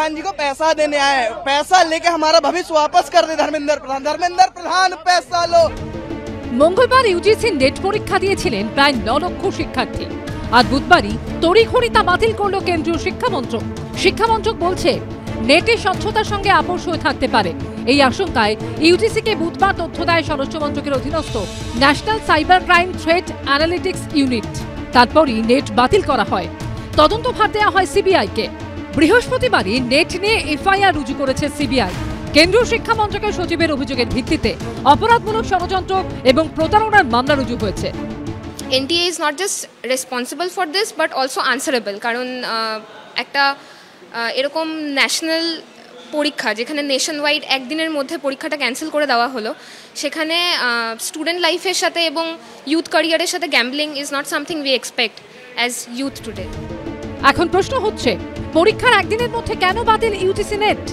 प्रधान जी को पैसा देने आए हैं। पैसा लेके हमारा भविष्य वापस कर दे धर्मेंद्र प्रधान धर्मेंद्र प्रधान पैसा लो মঙ্গলবার ইউজিসি নেট পরীক্ষা দিয়েছিলেন প্রায় ন লক্ষ শিক্ষার্থী আর বুধবারই তড়িঘড়ি তা বাতিল করল কেন্দ্রীয় শিক্ষামন্ত্রক শিক্ষামন্ত্রক বলছে নেটে স্বচ্ছতার সঙ্গে আপোষ হয়ে থাকতে পারে এই আশঙ্কায় ইউজিসিকে বুধবার তথ্য দেয় স্বরাষ্ট্র মন্ত্রকের অধীনস্থ national cyber crime threat analytics unit তারপরই নেট বাতিল করা হয় তদন্তভার দেওয়া হয় সিবিআইকে বৃহস্পতিবারই নেট নিয়ে এফআইআর রুজু করেছে সিবিআই। কেন্দ্রীয় শিক্ষা মন্ত্রকের সচিবের অভিযোগের ভিত্তিতে অপরাধমূলক ষড়যন্ত্র এবং প্রতারণার মামলা রুজু হয়েছে। NTA is not just responsible for this but also answerable কারণ একটা এরকম ন্যাশনাল পরীক্ষা, যেখানে নেশন ওয়াইড একদিনের মধ্যে পরীক্ষাটা ক্যান্সেল করে দেওয়া হলো, সেখানে স্টুডেন্ট লাইফের সাথে এবং ইউথ ক্যারিয়ারের সাথে gambling is not something we expect as youth today এখন প্রশ্ন হচ্ছে, পরীক্ষার একদিনের মধ্যে কেন বাতিল ইউজিসি নেট?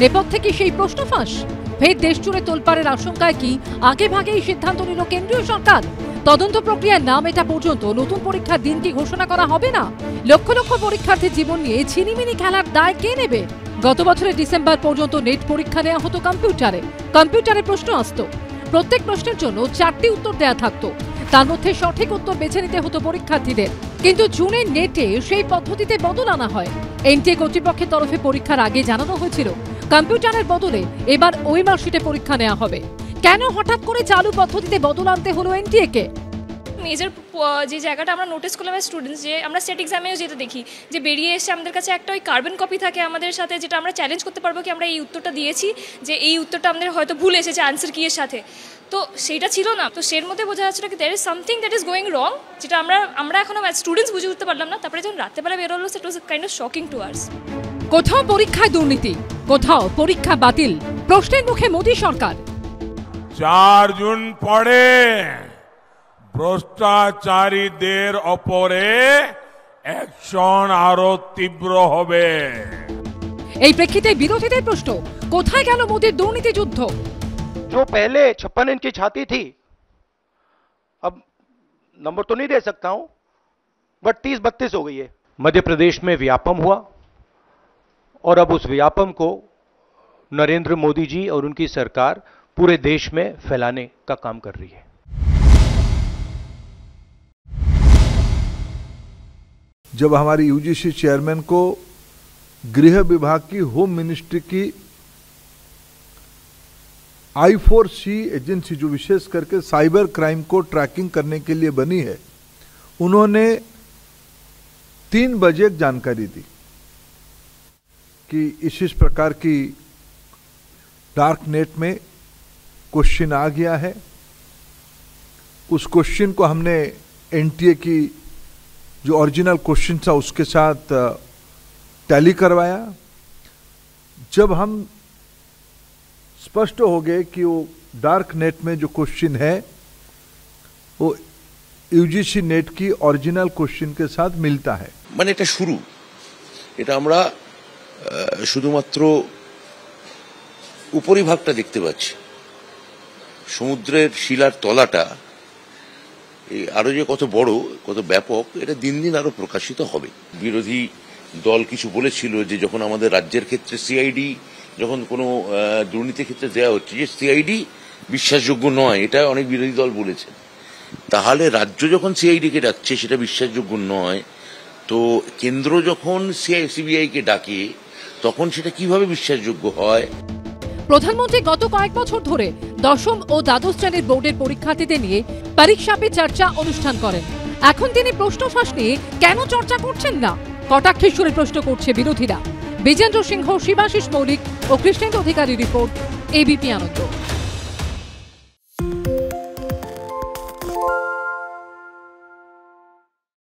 নেপথ্যে কি সেই প্রশ্ন ফাঁস? ফের দেশ জুড়ে তোলপাড়ের আশঙ্কায় কি আগে ভাগে এই সিদ্ধান্ত নিল কেন্দ্রীয় সরকার? তদন্ত প্রক্রিয়ার নাম এটা পর্যন্ত নতুন পরীক্ষার দিন কি ঘোষণা করা হবে না? লক্ষ লক্ষ পরীক্ষার্থীর জীবন নিয়ে ছিনিমিনি খেলার দায় কে নেবে? গত বছরের ডিসেম্বর পর্যন্ত নেট পরীক্ষা নেওয়া হতো কম্পিউটারে। কম্পিউটারে প্রশ্ন আসত, প্রত্যেক প্রশ্নের জন্য চারটি উত্তর দেয়া থাকতো। তার মধ্যে সঠিক উত্তর বেছে নিতে হতো পরীক্ষার্থীদের। কিন্তু জুনের নেটে সেই পদ্ধতিতে বদল আনা হয়। এনটিএ কর্তৃপক্ষের তরফে পরীক্ষার আগে জানানো হয়েছিল, কম্পিউটারের বদলে এবার ওই মার্কশিটে পরীক্ষা নেওয়া হবে। কেন হঠাৎ করে চালু পদ্ধতিতে বদল আনতে হলো এনটিএ কে? মেজর যে জায়গাটা আমরা নোটিস করলাম স্টুডেন্টস যে আমরা সেট এক্সামেও যেটা দেখি যে বেরিয়ে এসে আমাদের কাছে একটা ওই কার্বন কপি থাকে আমাদের সাথে যেটা আমরা চ্যালেঞ্জ করতে পারব কি আমরা এই উত্তরটা দিয়েছি যে এই উত্তরটা আমাদের হয়তো ভুল এসেছে আনসার কি এর সাথে। তো সেইটা ছিল না। তো সের মধ্যে বোঝা যাচ্ছিল কি there is something that is going wrong যেটা আমরা আমরা এখনও স্টুডেন্টস বুঝে উঠতে পারলাম না। তারপরে যখন রাত্রেবেলা বেরোলো set was kind of shocking to ours কোথাও পরীক্ষায় দুর্নীতি কোথাও পরীক্ষা বাতিল। প্রশ্নের মুখে মোদী সরকার। চার জুন পরে ভ্রষ্টাচারীদের ওপরে অ্যাকশন আরো তীব্র হবে এই প্রেক্ষিতে বিরোধীদের প্রশ্ন কোথায় গেল মোদীর দুর্নীতি যুদ্ধ जो पहले छप्पन इंच की छाती थी अब नंबर तो नहीं दे सकता हूं बट तीस बत्तीस हो गई है मध्य प्रदेश में व्यापम हुआ और अब उस व्यापम को नरेंद्र मोदी जी और उनकी सरकार पूरे देश में फैलाने का काम कर रही है जब हमारे यूजीसी चेयरमैन को गृह विभाग की होम मिनिस्ट्री की आई फोर सी एजेंसी जो विशेष करके साइबर क्राइम को ट्रैकिंग करने के लिए बनी है, उन्होंने तीन बजे जानकारी दी कि इस इस प्रकार की डार्क नेट में क्वेश्चन आ गया है। उस क्वेश्चन को हमने एनटीए की जो ओरिजिनल क्वेश्चन था उसके साथ टैली करवाया जब हम स्पष्ट हो गए कि वो डार्क नेट में जो क्वेश्चन है वो ইউজিসি নেট কি অরিজিনাল কোশ্চেন কে সাথ মিলতা है মানে এটা শুরু এটা আমরা আহ, শুধুমাত্র উপরিভাগটা দেখতে পাচ্ছি সমুদ্রের শিলার তলাটা এই আরও যে কত বড়, কত ব্যাপক, এটা দিন দিন আরও প্রকাশিত হবে। বিরোধী দল কিছু বলেছিল যে যখন আমাদের রাজ্যের ক্ষেত্রে সিআইডি যখন কোনো দুর্নীতির ক্ষেত্রে দেওয়া হচ্ছে, যে সিআইডি বিশ্বাসযোগ্য নয়, এটা অনেক বিরোধী দল বলেছে। তাহলে রাজ্য যখন সিআইডি কে ডাকছে, সেটা বিশ্বাসযোগ্য নয়, তো কেন্দ্র যখন সিবিআই কে ডাকে, তখন সেটা কীভাবে বিশ্বাসযোগ্য হয়? প্রধানমন্ত্রী গত কয়েক বছর ধরে দশম ও দ্বাদশ শ্রেণির বোর্ডের পরীক্ষার্থীদের নিয়ে পরীক্ষা পে চর্চা অনুষ্ঠান করেন। এখন তিনি প্রশ্ন ফাঁস নিয়ে কেন চর্চা করছেন না? কটাক্ষের সুরে প্রশ্ন করছে বিরোধীরা। বিজেন্দ্র সিংহ, শিবাশিস মৌলিক ও কৃষ্ণেন্দ্র অধিকারী রিপোর্ট এবিপি আনন্দ।